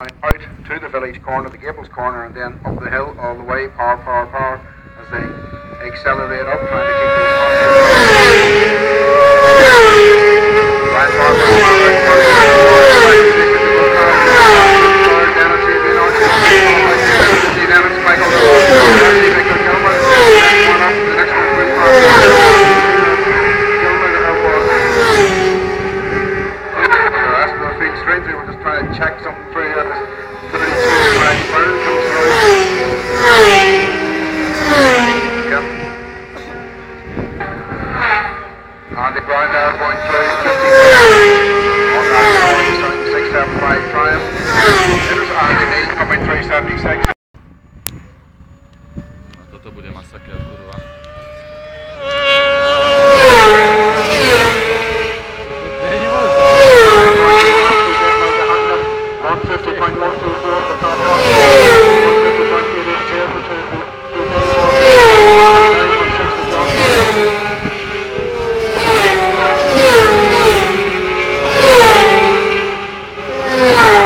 out to the village corner, the Gables corner, and then up the hill all the way, power, power, power, as they accelerate up, trying to keep these trying to check some prayers. Trying to burn some prayers. Yep. On the now, going through. On Triumph. It is coming 376. Yeah.